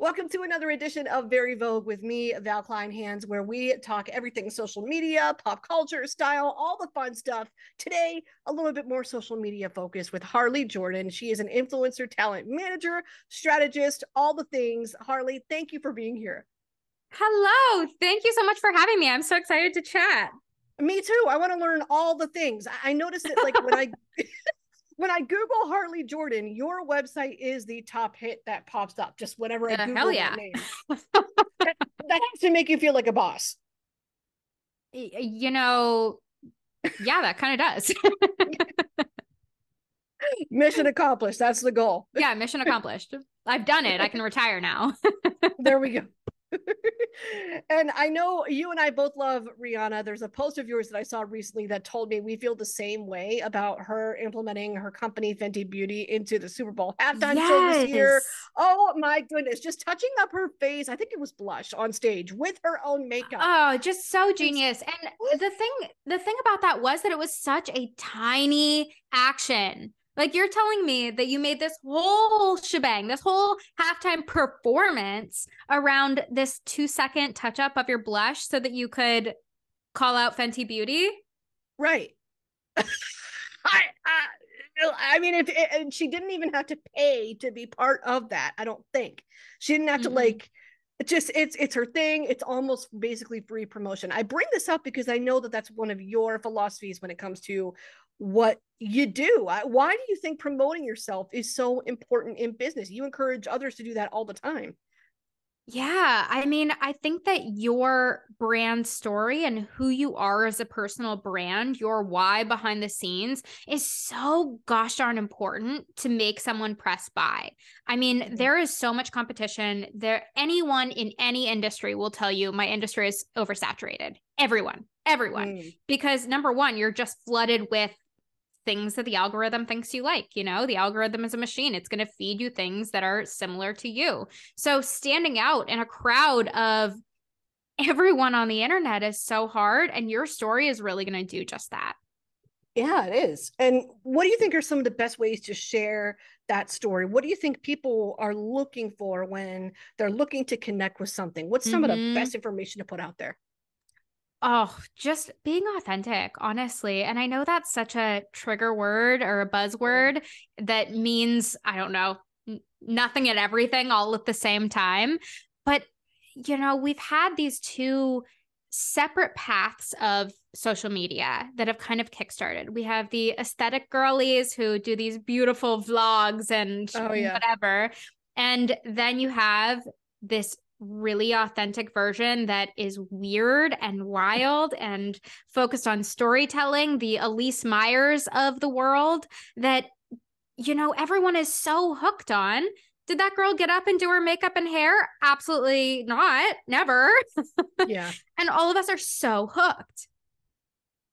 Welcome to another edition of Very Vogue with me, Val Kleinhans, where we talk everything social media, pop culture, style, all the fun stuff. Today, a little bit more social media focus with Harley Jordan. She is an influencer, talent manager, strategist, all the things. Harley, thank you for being here. Hello. Thank you so much for having me. I'm so excited to chat. Me too. I want to learn all the things. I noticed it like when I when I Google Harley Jordan, your website is the top hit that pops up. Just whenever I uh, Google yeah. that name, that, that has to make you feel like a boss. You know, yeah, that kind of does. mission accomplished. That's the goal. Yeah, mission accomplished. I've done it. I can retire now. there we go. and I know you and I both love Rihanna. There's a post of yours that I saw recently that told me we feel the same way about her implementing her company Fenty Beauty into the Super Bowl halftime yes. show this year. Oh my goodness, just touching up her face. I think it was blush on stage with her own makeup. Oh, just so genius. And the thing the thing about that was that it was such a tiny action like you're telling me that you made this whole shebang, this whole halftime performance around this two second touch up of your blush so that you could call out Fenty Beauty? Right. I, I, I mean, if it, and she didn't even have to pay to be part of that, I don't think she didn't have mm-hmm. to like it's just it's it's her thing it's almost basically free promotion i bring this up because i know that that's one of your philosophies when it comes to what you do. Why do you think promoting yourself is so important in business? You encourage others to do that all the time. Yeah, I mean, I think that your brand story and who you are as a personal brand, your why behind the scenes is so gosh darn important to make someone press buy. I mean, mm-hmm. there is so much competition. There anyone in any industry will tell you my industry is oversaturated. Everyone, everyone. Mm. Because number 1, you're just flooded with things that the algorithm thinks you like. You know, the algorithm is a machine, it's going to feed you things that are similar to you. So, standing out in a crowd of everyone on the internet is so hard, and your story is really going to do just that. Yeah, it is. And what do you think are some of the best ways to share that story? What do you think people are looking for when they're looking to connect with something? What's some mm-hmm. of the mm-hmm. best information to put out there? Oh, just being authentic, honestly. And I know that's such a trigger word or a mm-hmm. buzzword that means, I don't know, nothing and everything all at the same time. But, you know, we've had these two separate paths of social media that have kind of kickstarted. We have the aesthetic girlies who do these beautiful vlogs and oh, yeah. whatever. And then you have this really authentic version that is weird and wild and focused on storytelling, the Elyse Myers of the world that, you know, everyone is so hooked on. Did that girl get up and do her makeup and hair? Absolutely not. Never. Yeah. and all of us are so hooked.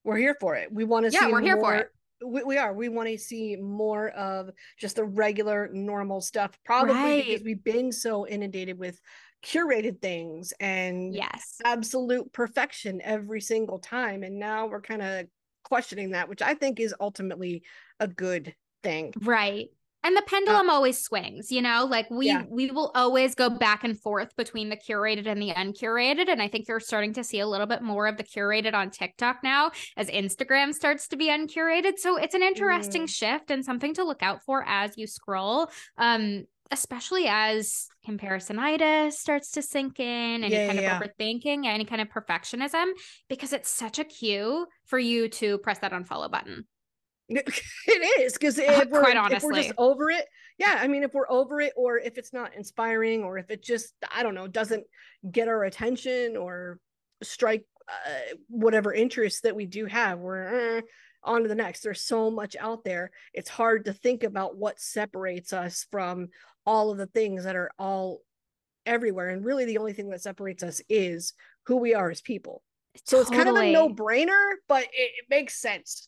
We're here for it. We want to yeah, see we're here for it. We, we are. We want to see more of just the regular, normal stuff. Probably right. because we've been so inundated with curated things and yes. absolute perfection every single time and now we're kind of questioning that which i think is ultimately a good thing. Right. And the pendulum uh, always swings you know like we yeah. we will always go back and forth between the curated and the uncurated and i think you're starting to see a little bit more of the curated on tiktok now as instagram starts to be uncurated. So it's an interesting mm. shift and something to look out for as you scroll. Um especially as comparisonitis starts to sink in, any yeah, kind yeah. of overthinking, any kind of perfectionism, because it's such a cue for you to press that unfollow button. It is because if, we're, if we're just over it, yeah, I mean, if we're over it, or if it's not inspiring, or if it just, I don't know, doesn't get our attention or strike uh, whatever interest that we do have, we're uh, on to the next. There's so much out there. It's hard to think about what separates us from all of the things that are all everywhere. And really, the only thing that separates us is who we are as people. So totally. it's kind of a no brainer, but it, it makes sense.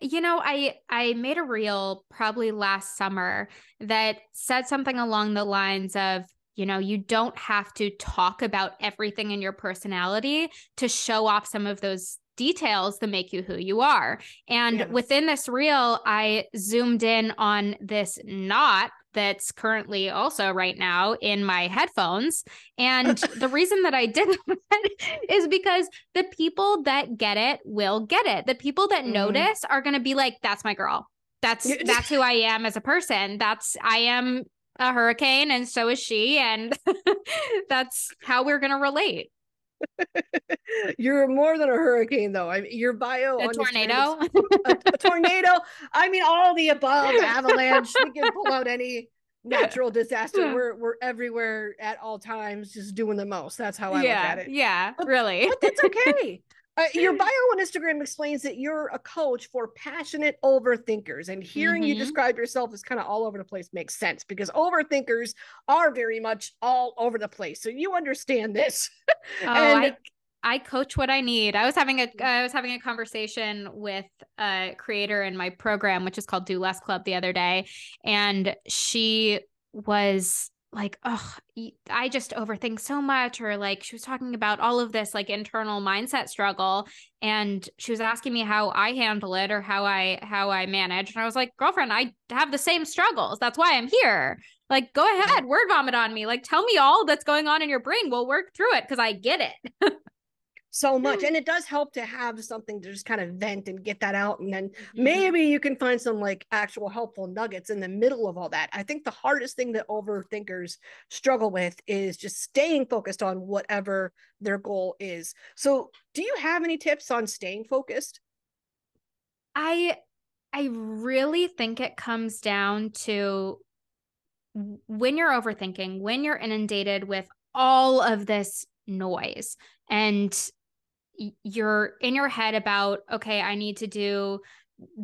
You know, I I made a reel probably last summer that said something along the lines of you know, you don't have to talk about everything in your personality to show off some of those details that make you who you are. And yes. within this reel, I zoomed in on this knot that's currently also right now in my headphones. And the reason that I did that is because the people that get it will get it. The people that mm. notice are going to be like, that's my girl. That's that's who I am as a person. That's I am a hurricane and so is she and that's how we're going to relate. You're more than a hurricane, though. I mean, your bio a tornado, a, a, tornado. I mean, all the above. Avalanche. we can pull out any natural disaster. We're we're everywhere at all times, just doing the most. That's how I yeah, look at it. Yeah, but, really. But that's okay. Uh, your bio on Instagram explains that you're a coach for passionate overthinkers, and hearing mm-hmm. you describe yourself as kind of all over the place makes sense because overthinkers are very much all over the place. So you understand this. Oh, and I, I coach what I need. I was having a mm-hmm. I was having a conversation with a creator in my program, which is called Do Less Club, the other day, and she was like, oh, I just overthink so much. Or like she was talking about all of this like internal mindset struggle. And she was asking me how I handle it or how I how I manage. And I was like, girlfriend, I have the same struggles. That's why I'm here. Like, go ahead, word vomit on me. Like, tell me all that's going on in your brain. We'll work through it because I get it. so much and it does help to have something to just kind of vent and get that out and then mm-hmm. maybe you can find some like actual helpful nuggets in the middle of all that i think the hardest thing that overthinkers struggle with is just staying focused on whatever their goal is so do you have any tips on staying focused i i really think it comes down to when you're overthinking when you're inundated with all of this noise and you're in your head about okay i need to do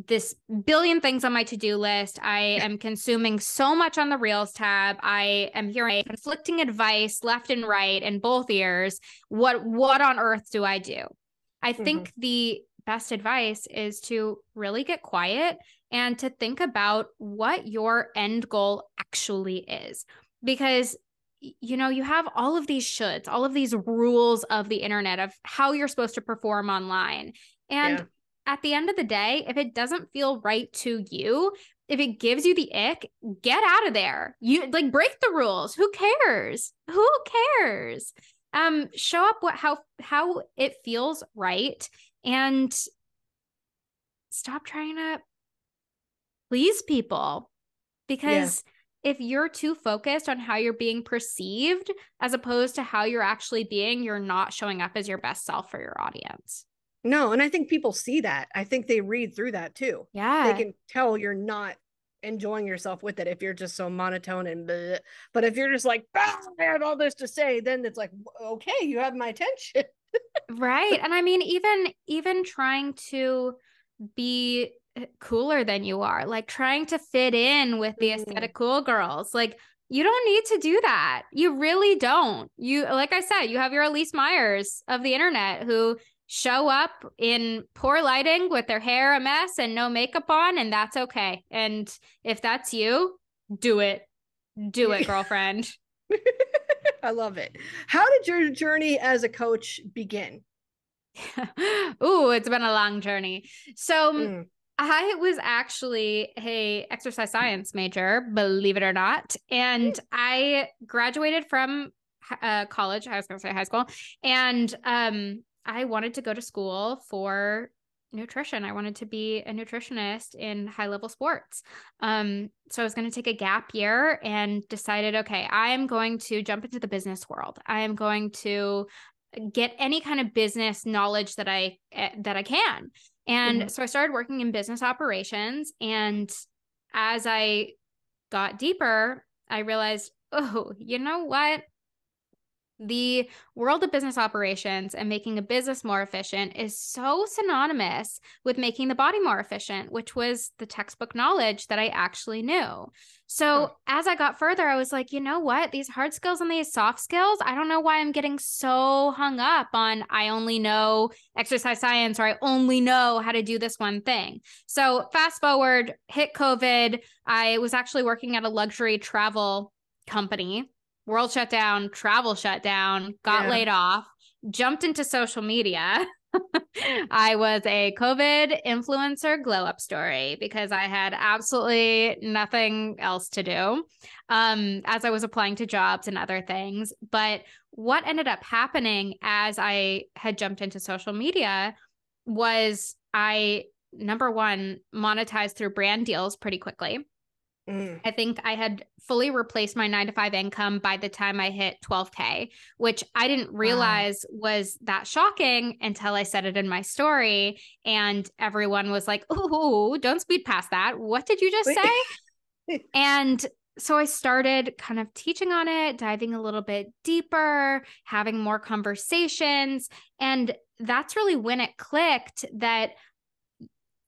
this billion things on my to-do list. I am consuming so much on the reels tab. I am hearing conflicting advice left and right in both ears. What what on earth do i do? I mm-hmm. think the best advice is to really get quiet and to think about what your end goal actually is because you know, you have all of these shoulds, all of these rules of the internet of how you're supposed to perform online. And yeah. at the end of the day, if it doesn't feel right to you, if it gives you the ick, get out of there. You like break the rules. Who cares? Who cares? Um, show up what how how it feels right and stop trying to please people because yeah if you're too focused on how you're being perceived as opposed to how you're actually being, you're not showing up as your best self for your audience. No, and I think people see that. I think they read through that too. Yeah. They can tell you're not enjoying yourself with it if you're just so monotone and bleh. but if you're just like ah, I have all this to say then it's like okay you have my attention right and i mean even even trying to be cooler than you are, like trying to fit in with the mm-hmm. aesthetic cool girls. Like you don't need to do that. You really don't. You like I said, you have your Elyse Myers of the internet who show up in poor lighting with their hair a mess and no makeup on and that's okay. And if that's you, do it. Do it, girlfriend. I love it. How did your journey as a coach begin? Ooh, it's been a long journey. So mm. I was actually a exercise science major, believe it or not, and I graduated from uh, college. I was going to say high school, and um, I wanted to go to school for nutrition. I wanted to be a nutritionist in high level sports. Um, so I was going to take a gap year and decided, okay, I am going to jump into the business world. I am going to get any kind of business knowledge that I eh, that I can. And mm-hmm. so I started working in business operations. And as I got deeper, I realized, oh, you know what? The world of business operations and making a business more efficient is so synonymous with making the body more efficient, which was the textbook knowledge that I actually knew. So as I got further, I was like, you know what? These hard skills and these soft skills, I don't know why I'm getting so hung up on I only know exercise science or I only know how to do this one thing. So fast forward, hit COVID. I was actually working at a luxury travel company world shut down, travel shut down, got yeah. laid off, jumped into social media. I was a COVID influencer glow up story because I had absolutely nothing else to do um, as I was applying to jobs and other things. But what ended up happening as I had jumped into social media was I, number one, monetized through brand deals pretty quickly. Mm. I think I had fully replaced my nine to five income by the time I hit 12K, which I didn't realize wow. was that shocking until I said it in my story. And everyone was like, Oh, don't speed past that. What did you just say? and so I started kind of teaching on it, diving a little bit deeper, having more conversations. And that's really when it clicked that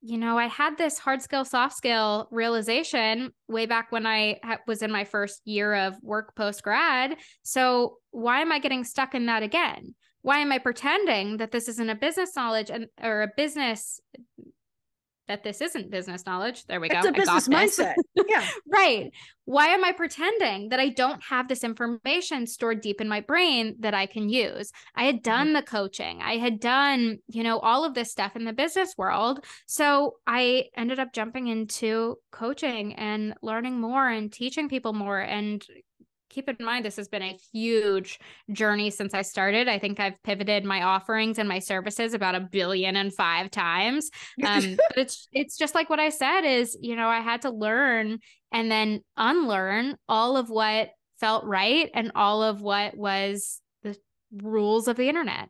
you know, I had this hard skill, soft skill realization way back when I ha- was in my first year of work post grad. So, why am I getting stuck in that again? Why am I pretending that this isn't a business knowledge and or a business that this isn't business knowledge. There we go. It's a business mindset. Yeah. right. Why am I pretending that I don't have this information stored deep in my brain that I can use? I had done mm-hmm. the coaching. I had done, you know, all of this stuff in the business world. So I ended up jumping into coaching and learning more and teaching people more and keep in mind this has been a huge journey since I started. I think I've pivoted my offerings and my services about a billion and five times. Um, but it's it's just like what I said is, you know, I had to learn and then unlearn all of what felt right and all of what was the rules of the internet.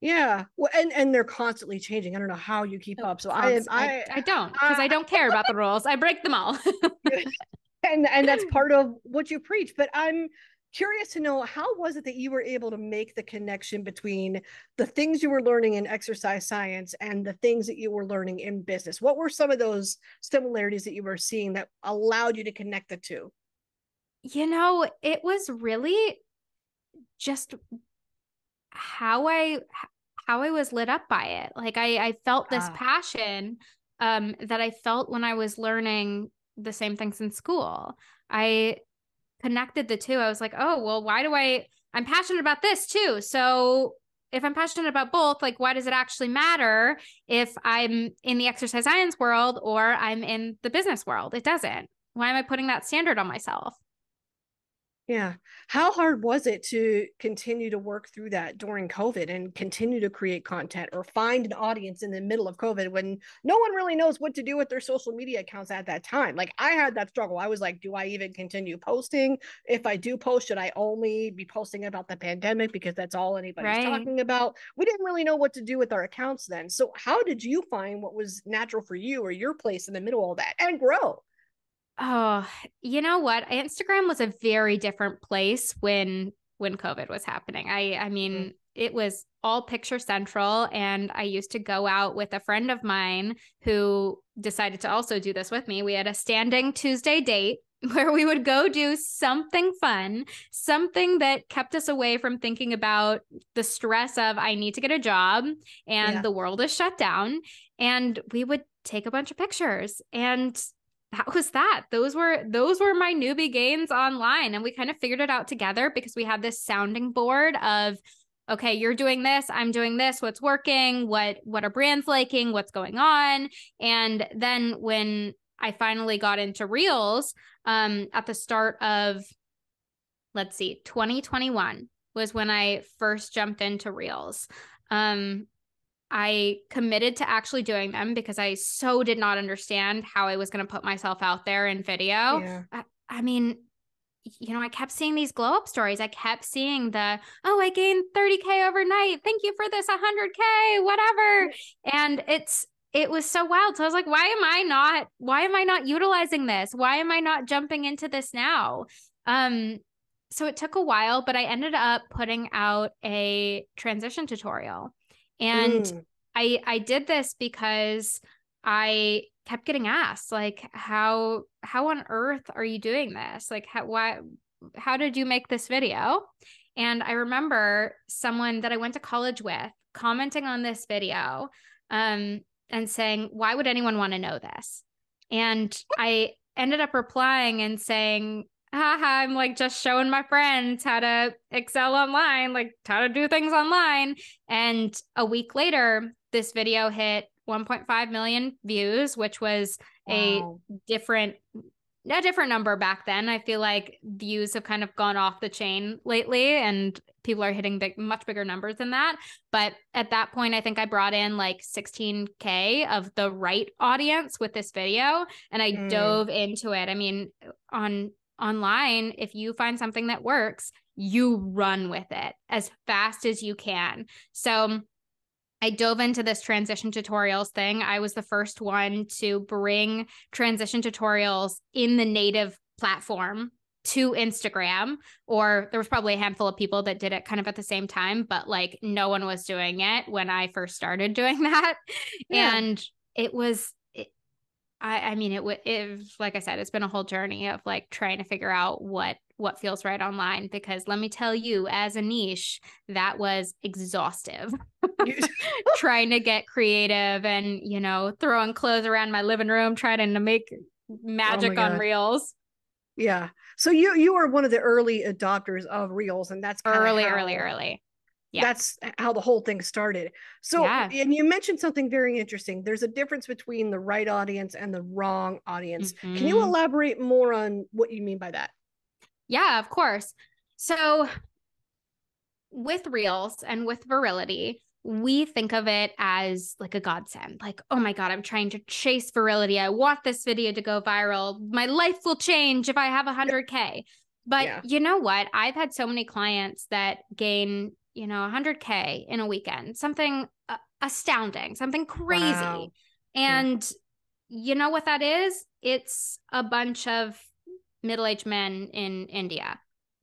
Yeah. Well, and and they're constantly changing. I don't know how you keep up. So I I I, I don't because I don't care about the rules. I break them all. and and that's part of what you preach but i'm curious to know how was it that you were able to make the connection between the things you were learning in exercise science and the things that you were learning in business? What were some of those similarities that you were seeing that allowed you to connect the two? You know it was really just how i how i was lit up by it. Like i i felt this ah. passion um that i felt when i was learning the same things in school. I connected the two. I was like, oh, well, why do I? I'm passionate about this too. So if I'm passionate about both, like, why does it actually matter if I'm in the exercise science world or I'm in the business world? It doesn't. Why am I putting that standard on myself? Yeah. How hard was it to continue to work through that during COVID and continue to create content or find an audience in the middle of COVID when no one really knows what to do with their social media accounts at that time? Like I had that struggle. I was like, do I even continue posting? If I do post, should I only be posting about the pandemic because that's all anybody's right. talking about? We didn't really know what to do with our accounts then. So how did you find what was natural for you or your place in the middle of all that and grow? Oh, you know what? Instagram was a very different place when when COVID was happening. I I mean, mm-hmm. it was all picture central and I used to go out with a friend of mine who decided to also do this with me. We had a standing Tuesday date where we would go do something fun, something that kept us away from thinking about the stress of I need to get a job and yeah. the world is shut down and we would take a bunch of pictures and that was that. Those were those were my newbie gains online and we kind of figured it out together because we had this sounding board of okay you're doing this i'm doing this what's working what what are brands liking what's going on? And then when i finally got into reels um at the start of let's see 2021 was when i first jumped into reels. Um I committed to actually doing them because I so did not understand how I was going to put myself out there in video. Yeah. I, I mean, you know, I kept seeing these glow up stories. I kept seeing the, oh, I gained 30K overnight. Thank you for this 100K, whatever. And it's, it was so wild. So I was like, why am I not, why am I not utilizing this? Why am I not jumping into this now? Um, so it took a while, but I ended up putting out a transition tutorial. And mm. I I did this because I kept getting asked like how how on earth are you doing this? Like how why how did you make this video? And I remember someone that I went to college with commenting on this video um, and saying, Why would anyone want to know this? And I ended up replying and saying, haha, I'm like just showing my friends how to excel online, like how to do things online. And a week later, this video hit 1.5 million views, which was wow. a different a different number back then. I feel like views have kind of gone off the chain lately and people are hitting big, much bigger numbers than that. But at that point, I think I brought in like 16K of the right audience with this video and I mm. dove into it. I mean, on online, if you find something that works, you run with it as fast as you can. So I dove into this transition tutorials thing. I was the first one to bring transition tutorials in the native platform to Instagram, or there was probably a handful of people that did it kind of at the same time, but like no one was doing it when I first started doing that. Yeah. And it was I, I mean, it would, it, like I said, it's been a whole journey of like trying to figure out what, what feels right online. Because let me tell you, as a niche, that was exhaustive. trying to get creative and, you know, throwing clothes around my living room, trying to make oh magic oh on reels. Yeah. So you you are one of the early adopters of reels, and that's early, how, early, early yeah. that's how the whole thing started so yeah. and you mentioned something very interesting there's a difference between the right audience and the wrong audience mm-hmm. can you mm-hmm. elaborate more on what you mean by that yeah of course so with reels and with virility we think of it as like a godsend like oh my god i'm trying to chase virility i want this video to go viral my life will change if i have 100k but yeah. you know what i've had so many clients that gain you know 100k in a weekend something uh, astounding something crazy wow. and yeah. you know what that is it's a bunch of middle-aged men in india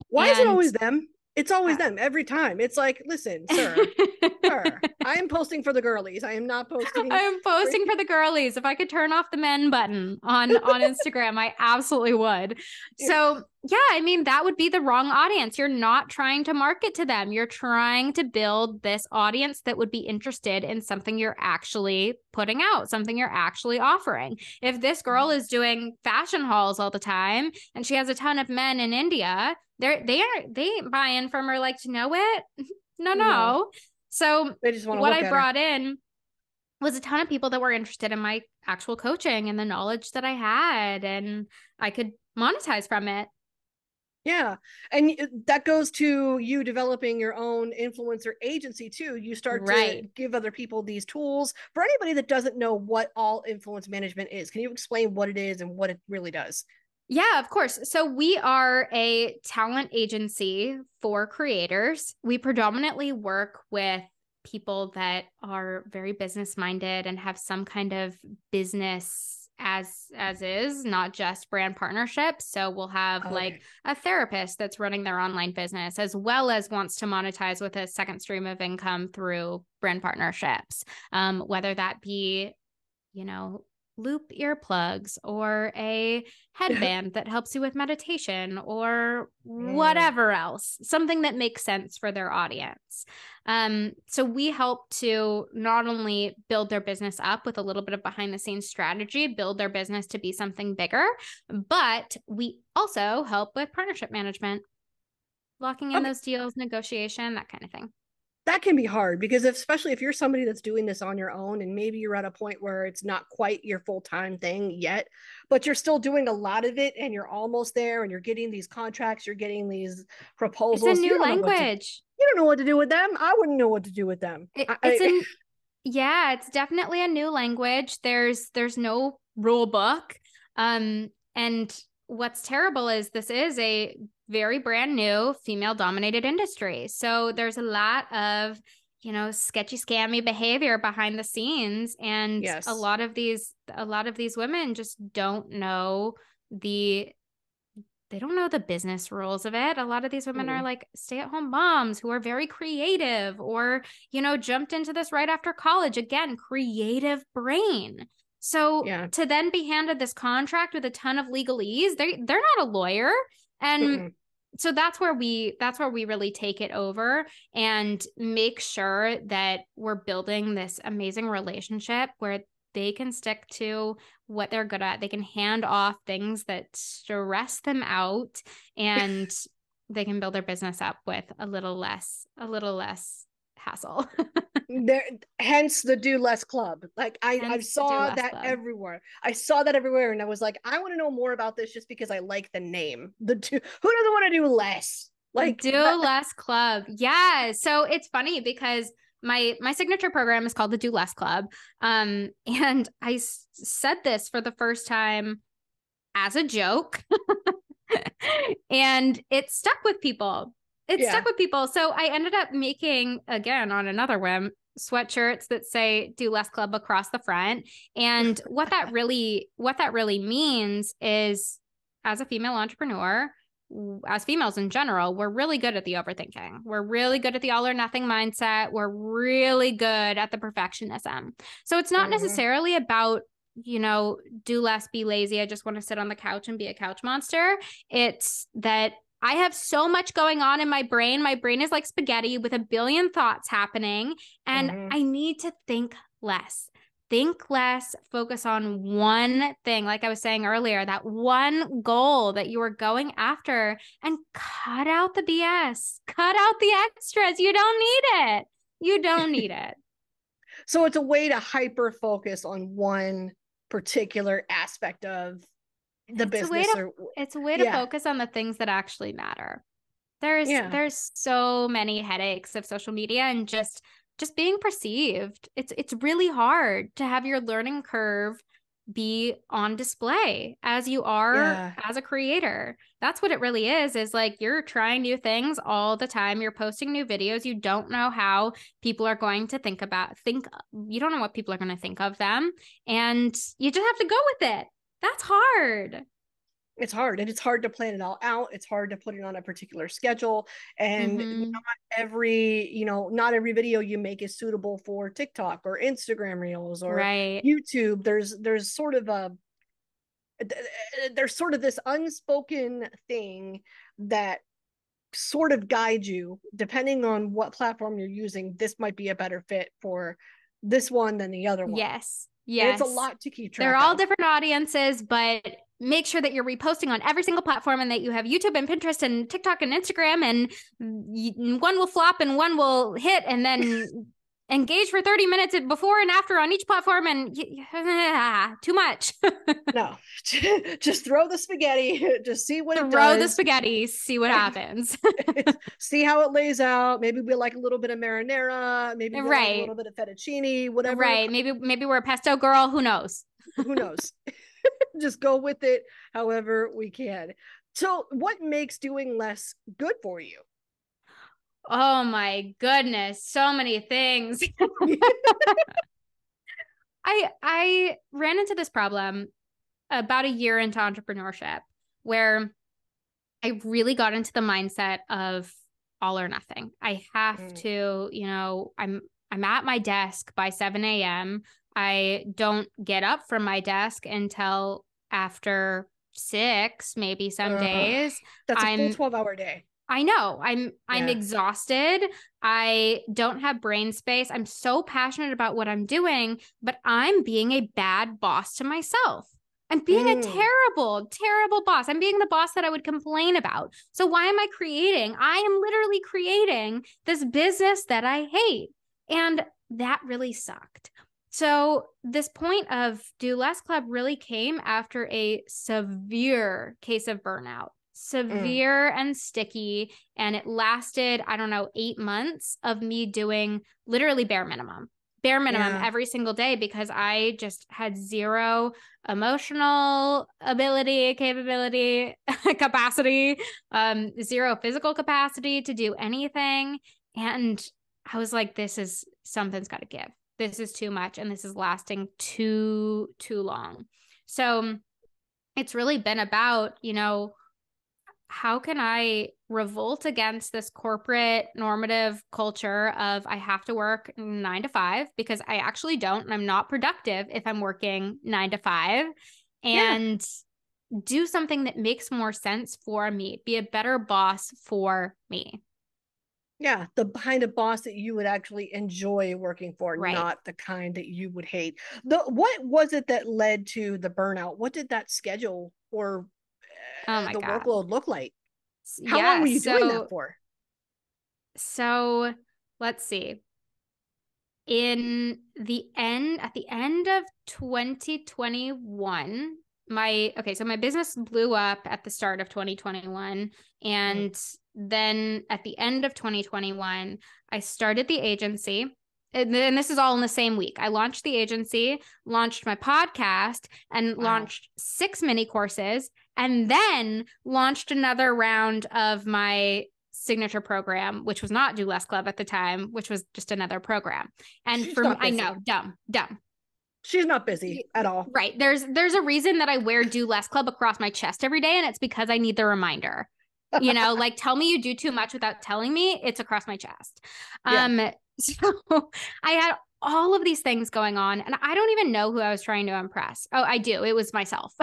why and, is it always them it's always them every time. It's like, listen, sir, sir, I am posting for the girlies. I am not posting. I am posting for the girlies. If I could turn off the men button on on Instagram, I absolutely would. So yeah, I mean that would be the wrong audience. You're not trying to market to them. You're trying to build this audience that would be interested in something you're actually putting out, something you're actually offering. If this girl mm-hmm. is doing fashion hauls all the time and she has a ton of men in India, they're they aren't they ain't buying from her like to know it. no, no. no. So what I brought her. in was a ton of people that were interested in my actual coaching and the knowledge that I had and I could monetize from it. Yeah. And that goes to you developing your own influencer agency too. You start right. to give other people these tools. For anybody that doesn't know what all influence management is, can you explain what it is and what it really does? Yeah, of course. So we are a talent agency for creators. We predominantly work with people that are very business minded and have some kind of business as as is not just brand partnerships so we'll have okay. like a therapist that's running their online business as well as wants to monetize with a second stream of income through brand partnerships um, whether that be you know loop earplugs or a headband that helps you with meditation or whatever else, something that makes sense for their audience. Um, so we help to not only build their business up with a little bit of behind the scenes strategy, build their business to be something bigger, but we also help with partnership management, locking in okay. those deals, negotiation, that kind of thing that can be hard because if, especially if you're somebody that's doing this on your own and maybe you're at a point where it's not quite your full-time thing yet but you're still doing a lot of it and you're almost there and you're getting these contracts you're getting these proposals it's a new language to, you don't know what to do with them. I wouldn't know what to do with them. It, it's I, a, yeah it's definitely a new language. There's there's no rule book. Um and what's terrible is this is a very brand new female dominated industry. So there's a lot of, you know, sketchy scammy behavior behind the scenes and yes. a lot of these a lot of these women just don't know the they don't know the business rules of it. A lot of these women mm. are like stay at home moms who are very creative or, you know, jumped into this right after college. Again, creative brain. So yeah. to then be handed this contract with a ton of legalese, they they're not a lawyer. And mm so that's where we that's where we really take it over and make sure that we're building this amazing relationship where they can stick to what they're good at. They can hand off things that stress them out and they can build their business up with a little less, a little less hassle. there hence the do less club. Like I, I saw that club. everywhere. I saw that everywhere and I was like, I want to know more about this just because I like the name. The do who doesn't want to do less? Like do less club. Yeah. So it's funny because my my signature program is called the do less club um and i s- said this for the first time as a joke and it stuck with people it yeah. stuck with people so i ended up making again on another whim sweatshirts that say do less club across the front and what that really what that really means is as a female entrepreneur as females in general, we're really good at the overthinking. We're really good at the all or nothing mindset. We're really good at the perfectionism. So it's not mm-hmm. necessarily about, you know, do less, be lazy. I just want to sit on the couch and be a couch monster. It's that I have so much going on in my brain. My brain is like spaghetti with a billion thoughts happening, and mm-hmm. I need to think less think less, focus on one thing, like I was saying earlier, that one goal that you are going after, and cut out the BS, cut out the extras. You don't need it. You don't need it. so it's a way to hyper focus on one particular aspect of the it's business. A to, or, it's a way to yeah. focus on the things that actually matter. There's yeah. there's so many headaches of social media and just just being perceived. It's it's really hard to have your learning curve be on display as you are yeah. as a creator. That's what it really is is like you're trying new things all the time. You're posting new videos. You don't know how people are going to think about think you don't know what people are going to think of them and you just have to go with it. That's hard. It's hard and it's hard to plan it all out. It's hard to put it on a particular schedule and mm-hmm. not every you know not every video you make is suitable for tiktok or instagram reels or right. youtube. There's there's sort of a there's sort of this unspoken thing that sort of guides you depending on what platform you're using this might be a better fit for this one than the other one. Yes Yes. it's a lot to keep track of. They're all different audiences, but make sure that you're reposting on every single platform and that you have YouTube and Pinterest and TikTok and Instagram and one will flop and one will hit and then engage for 30 minutes before and after on each platform and too much. no, just throw the spaghetti, just see what throw the spaghetti, see what happens. see how it lays out. Maybe we like a little bit of marinara, maybe right. Like a little bit of fettuccine, whatever. Right. Maybe maybe we're a pesto girl. Who knows? Who knows? just go with it however we can. So, what makes doing less good for you? Oh my goodness, so many things. I I ran into this problem about a year into entrepreneurship where I really got into the mindset of all or nothing. I have mm. to, you know, I'm I'm at my desk by 7 a.m. I don't get up from my desk until after six, maybe some uh, days. That's a I'm, full 12 hour day. I know. I'm I'm yeah. exhausted. I don't have brain space. I'm so passionate about what I'm doing, but I'm being a bad boss to myself. I'm being mm. a terrible, terrible boss. I'm being the boss that I would complain about. So why am I creating? I am literally creating this business that I hate. And that really sucked. So, this point of Do Less Club really came after a severe case of burnout, severe mm. and sticky. And it lasted, I don't know, eight months of me doing literally bare minimum, bare minimum yeah. every single day because I just had zero emotional ability, capability, capacity, um, zero physical capacity to do anything. And I was like, this is something's got to give this is too much and this is lasting too too long so it's really been about you know how can i revolt against this corporate normative culture of i have to work 9 to 5 because i actually don't and i'm not productive if i'm working 9 to 5 and yeah. do something that makes more sense for me be a better boss for me yeah the kind of boss that you would actually enjoy working for right. not the kind that you would hate the what was it that led to the burnout what did that schedule or oh the God. workload look like how yeah, long were you so, doing that for so let's see in the end at the end of 2021 my okay so my business blew up at the start of 2021 and mm then at the end of 2021, I started the agency. And then this is all in the same week. I launched the agency, launched my podcast, and wow. launched six mini courses, and then launched another round of my signature program, which was not Do Less Club at the time, which was just another program. And She's for I know, dumb, dumb. She's not busy at all. Right. There's there's a reason that I wear Do Less Club across my chest every day, and it's because I need the reminder you know like tell me you do too much without telling me it's across my chest um so i had all of these things going on and i don't even know who i was trying to impress oh i do it was myself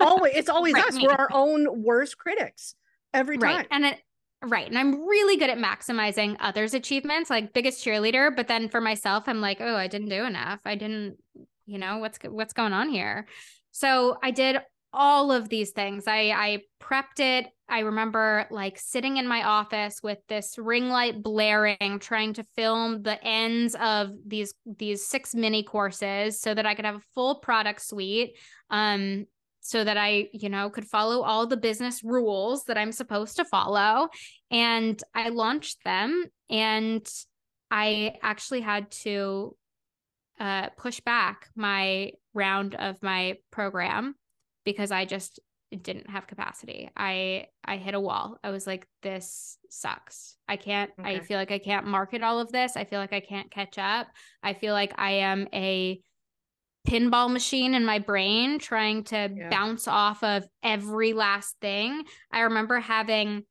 always it's always right, us me. we're our own worst critics every time right and it Right. And I'm really good at maximizing others' achievements, like biggest cheerleader. But then for myself, I'm like, oh, I didn't do enough. I didn't, you know, what's what's going on here? So I did all of these things. I I prepped it. I remember like sitting in my office with this ring light blaring, trying to film the ends of these these six mini courses so that I could have a full product suite. Um, so that I, you know, could follow all the business rules that I'm supposed to follow. And I launched them and I actually had to uh, push back my round of my program because I just didn't have capacity. I I hit a wall. I was like this sucks. I can't okay. I feel like I can't market all of this. I feel like I can't catch up. I feel like I am a pinball machine in my brain trying to yeah. bounce off of every last thing. I remember having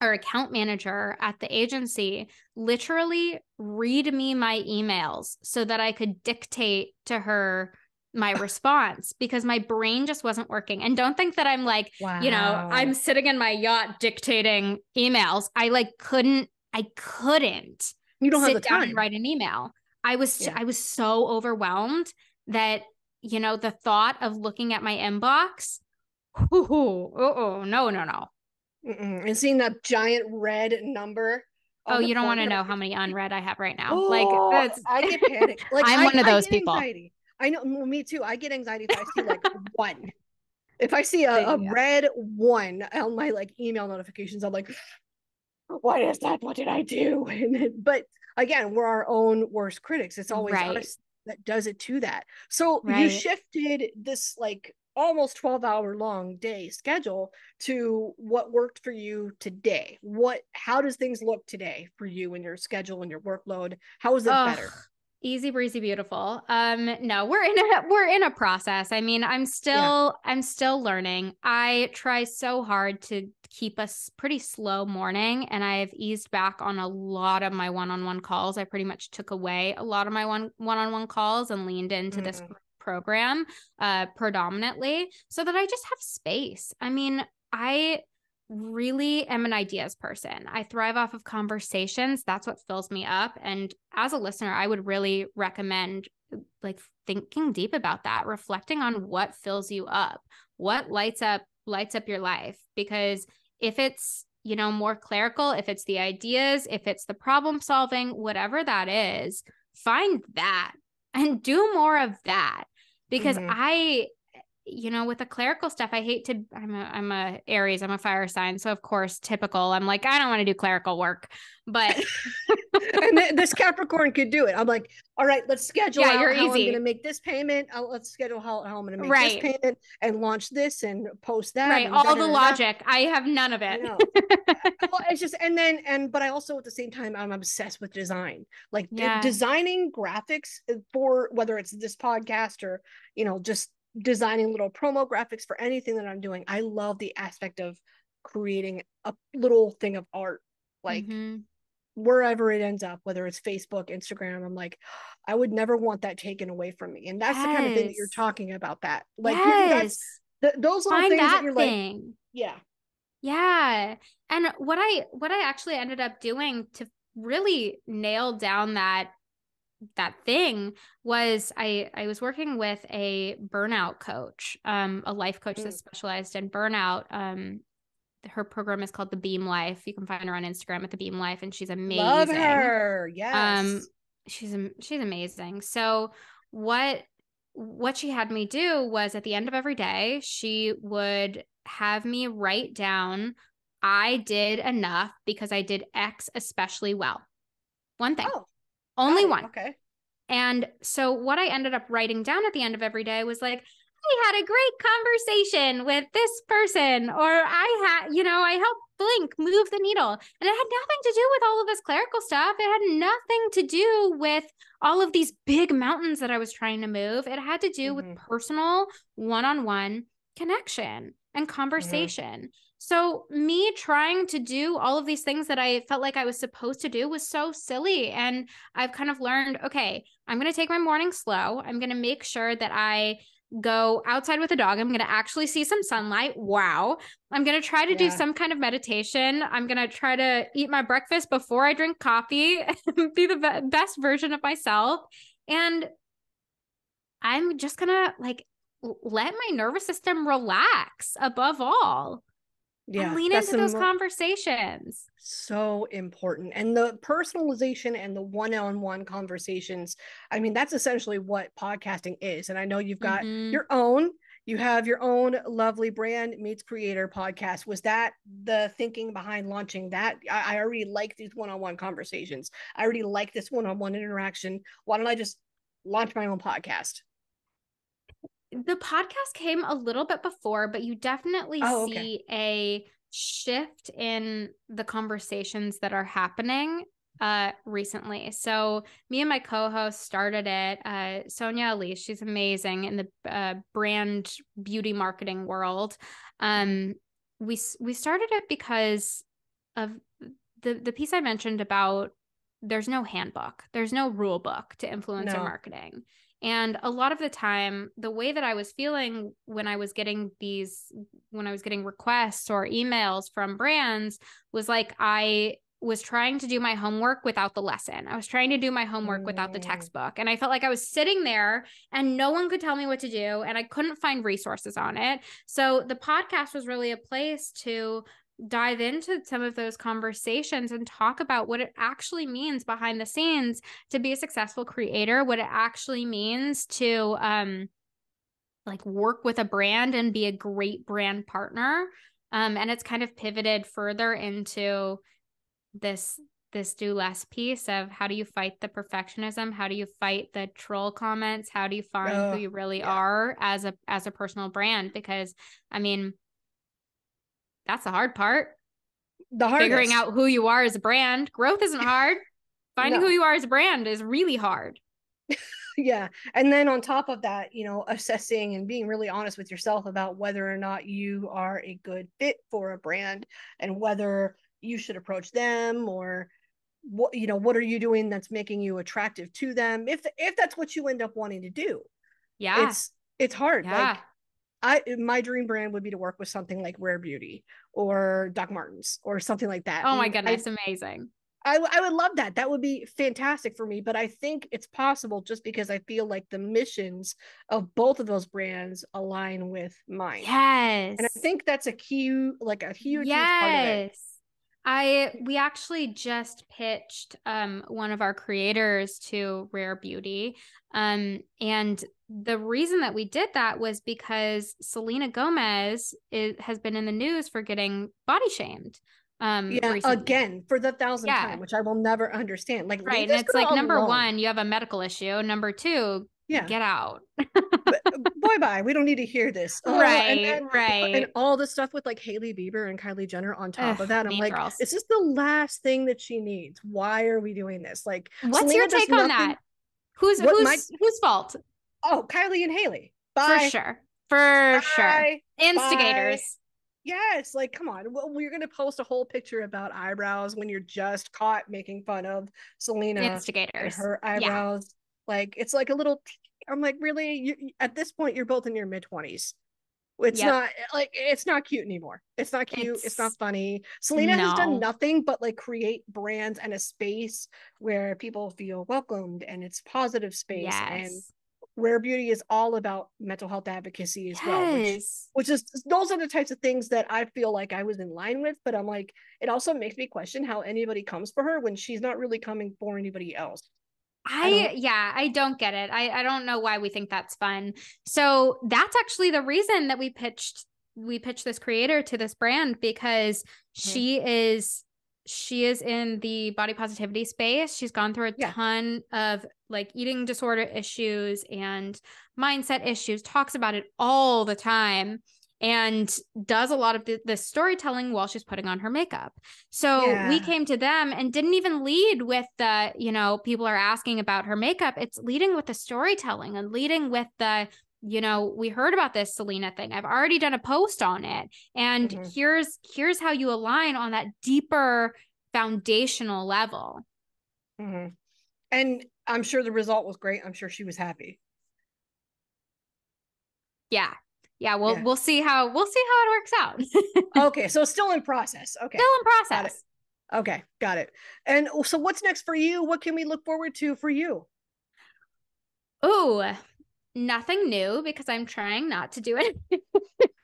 our account manager at the agency literally read me my emails so that I could dictate to her my response because my brain just wasn't working. And don't think that I'm like, wow. you know, I'm sitting in my yacht dictating emails. I like couldn't, I couldn't. You don't have the time to write an email. I was, yeah. I was so overwhelmed that you know the thought of looking at my inbox. Oh, oh, no, no, no. Mm-mm. And seeing that giant red number Oh, you don't want to know how many unread I have right now. Oh, like that's I get panicked. Like I'm I, one of those people. Anxiety. I know me too. I get anxiety if I see like one. If I see a, a red one on my like email notifications, I'm like, what is that? What did I do? And but again, we're our own worst critics. It's always right. us that does it to that. So right. you shifted this like almost 12 hour long day schedule to what worked for you today. What how does things look today for you and your schedule and your workload? How is it better? Easy breezy beautiful. Um no we're in a we're in a process. I mean i'm still yeah. i'm still learning. I try so hard to keep a pretty slow morning and i've eased back on a lot of my one-on-one calls. I pretty much took away a lot of my one one-on-one calls and leaned into mm this program uh predominantly so that i just have space. I mean i really am an ideas person. I thrive off of conversations. That's what fills me up. And as a listener, I would really recommend like thinking deep about that, reflecting on what fills you up, what lights up lights up your life because if it's you know more clerical if it's the ideas if it's the problem solving whatever that is find that and do more of that because mm-hmm. i you know, with the clerical stuff, I hate to. I'm a I'm a Aries. I'm a fire sign, so of course, typical. I'm like, I don't want to do clerical work, but and this Capricorn could do it. I'm like, all right, let's schedule yeah, you're how easy. I'm going to make this payment. I'll, let's schedule how, how I'm going to make right. this payment and launch this and post that. Right, all the logic. I have none of it. well, it's just and then and but I also at the same time I'm obsessed with design, like yeah. d- designing graphics uh, for whether it's this podcast or you know just designing little promo graphics for anything that I'm doing. I love the aspect of creating a little thing of art, like mm-hmm. wherever it ends up, whether it's Facebook, Instagram. I'm like, I would never want that taken away from me. And that's yes. the kind of thing that you're talking about. That like yes. the, those little Find things that, that you're thing. like, yeah. Yeah. And what I what I actually ended up doing to really nail down that that thing was I I was working with a burnout coach, um, a life coach mm. that specialized in burnout. Um, her program is called the Beam Life. You can find her on Instagram at the Beam Life, and she's amazing. Love her. Um, yes. Um, she's she's amazing. So what what she had me do was at the end of every day, she would have me write down I did enough because I did X especially well. One thing. Oh, Only one. Okay. And so what I ended up writing down at the end of every day was like, I had a great conversation with this person, or I had, you know, I helped Blink move the needle. And it had nothing to do with all of this clerical stuff. It had nothing to do with all of these big mountains that I was trying to move. It had to do mm-hmm. with personal one on one connection and mm-hmm. conversation. Mm-hmm. So, me trying to do all of these things that I felt like I was supposed to do was so silly. And I've kind of learned okay, I'm going to take my morning slow. I'm going to make sure that I go outside with a dog. I'm going to actually see some sunlight. Wow. I'm going to try to yeah. do some kind of meditation. I'm going to try to eat my breakfast before I drink coffee, be the be- best version of myself. And I'm just going to like let my nervous system relax above all yeah lean into those mo- conversations. So important and the personalization and the one-on-one conversations i mean that's essentially what podcasting is and i know you've got mm-hmm. your own you have your own lovely brand meets creator podcast. Was that the thinking behind launching that? I, I already like these one-on-one conversations. I already like this one-on-one interaction. Why don't i just launch my own podcast the podcast came a little bit before, but you definitely oh, okay. see a shift in the conversations that are happening uh recently. So me and my co-host started it. Uh Sonia Elise, she's amazing in the uh, brand beauty marketing world. Um we we started it because of the the piece I mentioned about there's no handbook. There's no rule book to influencer no. marketing. And a lot of the time, the way that I was feeling when I was getting these, when I was getting requests or emails from brands was like I was trying to do my homework without the lesson. I was trying to do my homework without the mm. textbook. And I felt like I was sitting there and no one could tell me what to do. And I couldn't find resources on it. So the podcast was really a place to dive into some of those conversations and talk about what it actually means behind the scenes to be a successful creator, what it actually means to um like work with a brand and be a great brand partner. Um and it's kind of pivoted further into this this do less piece of how do you fight the perfectionism how do you fight the troll comments how do you find who you really yeah. are as a as a personal brand because i mean that's the hard part. The hardest. Figuring out who you are as a brand. Growth isn't hard. Finding no. who you are as a brand is really hard. yeah. And then on top of that, you know, assessing and being really honest with yourself about whether or not you are a good fit for a brand and whether you should approach them or what you know what are you doing that's making you attractive to them if if that's what you end up wanting to do yeah it's it's hard yeah. like I my dream brand would be to work with something like Rare Beauty or Doc Martens or something like that. Oh my goodness, I, amazing. I, I would love that. That would be fantastic for me. But I think it's possible just because I feel like the missions of both of those brands align with mine. Yes. And I think that's a key, like a huge, yes. huge part of it. I we actually just pitched um, one of our creators to Rare Beauty. Um, and the reason that we did that was because Selena Gomez is, has been in the news for getting body shamed. Um, yeah, recently. again for the thousandth yeah. time, which I will never understand. Like, right, and it's like number alone. one, you have a medical issue. Number two, yeah get out bye bye we don't need to hear this oh, right and then, right and all the stuff with like Hailey Bieber and Kylie Jenner on top Ugh, of that I'm like girls. is this the last thing that she needs why are we doing this like what's Selena your take on that who's who's my, whose fault oh Kylie and Hailey bye. for sure for bye. sure instigators bye. Yes, like come on. Well, we're gonna post a whole picture about eyebrows when you're just caught making fun of Selena instigators. Her eyebrows. Like it's like a little. I'm like, really? You, at this point, you're both in your mid twenties. It's yep. not like it's not cute anymore. It's not cute. It's, it's not funny. Selena no. has done nothing but like create brands and a space where people feel welcomed and it's positive space. Yes. And Rare Beauty is all about mental health advocacy as yes. well. Which, which is those are the types of things that I feel like I was in line with. But I'm like, it also makes me question how anybody comes for her when she's not really coming for anybody else. I, I yeah, I don't get it. I I don't know why we think that's fun. So that's actually the reason that we pitched we pitched this creator to this brand because mm-hmm. she is she is in the body positivity space. She's gone through a yeah. ton of like eating disorder issues and mindset issues, talks about it all the time and does a lot of the, the storytelling while she's putting on her makeup. So yeah. we came to them and didn't even lead with the, you know, people are asking about her makeup. It's leading with the storytelling and leading with the, you know, we heard about this Selena thing. I've already done a post on it. And mm-hmm. here's here's how you align on that deeper foundational level. Mm-hmm. And I'm sure the result was great. I'm sure she was happy. Yeah, yeah, we'll yeah. we'll see how we'll see how it works out. okay, so still in process. Okay. Still in process. Got okay, got it. And so what's next for you? What can we look forward to for you? Oh, nothing new because I'm trying not to do it.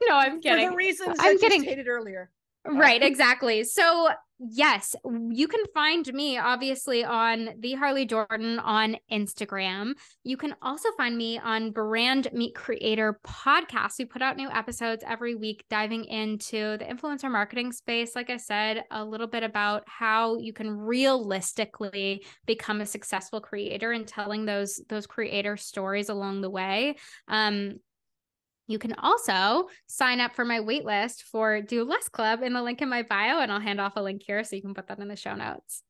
no, I'm kidding. For the reasons I'm kidding. stated earlier. Right, exactly. So yes, you can find me obviously on the Harley Jordan on Instagram. You can also find me on Brand Meet Creator podcast. We put out new episodes every week diving into the influencer marketing space. Like I said, a little bit about how you can realistically become a successful creator and telling those those creator stories along the way. Um, you can also sign up for my waitlist for Do Less Club in the link in my bio, and I'll hand off a link here so you can put that in the show notes.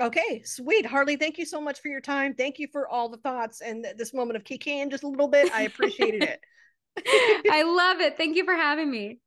Okay, sweet. Harley, thank you so much for your time. Thank you for all the thoughts and this moment of kicking in just a little bit. I appreciated it. I love it. Thank you for having me.